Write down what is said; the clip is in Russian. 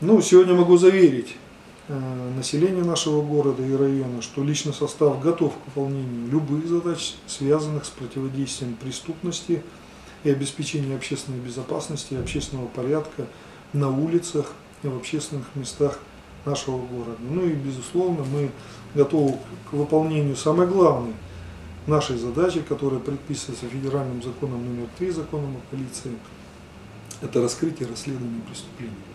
Ну, сегодня могу заверить э, население нашего города и района, что личный состав готов к выполнению любых задач, связанных с противодействием преступности и обеспечением общественной безопасности и общественного порядка на улицах и в общественных местах нашего города. Ну и, безусловно, мы готовы к выполнению самой главной нашей задачи, которая предписывается федеральным законом номер 3 законом о полиции, это раскрытие расследования расследование преступлений.